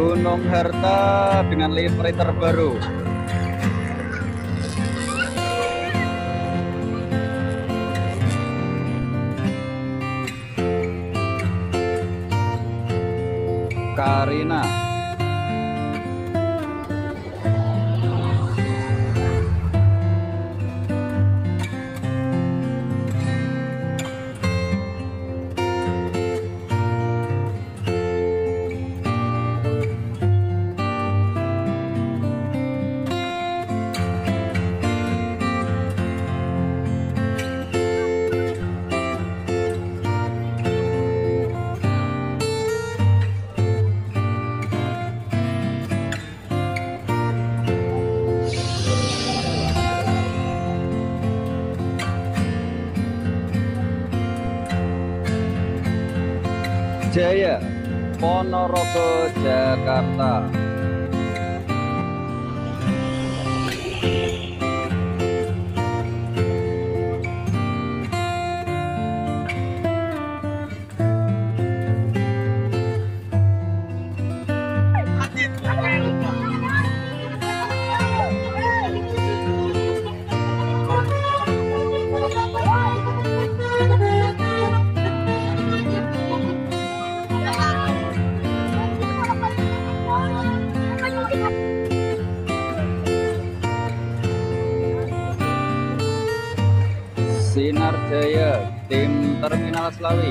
Gunung Harta dengan livery terbaru. Karina Jaya Ponorogo Jakarta Sinar Jaya tim Terminal Selawi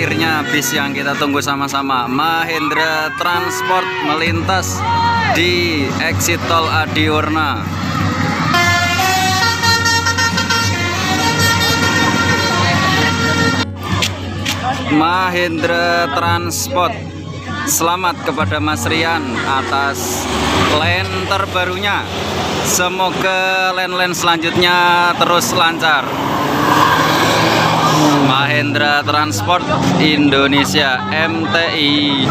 akhirnya bis yang kita tunggu sama-sama. Mahendra Transport melintas di exit tol Adiwarna. Mahendra Transport Selamat kepada Mas Rian atas len terbarunya. Semoga len-len selanjutnya terus lancar Mahendra Transport Indonesia MTI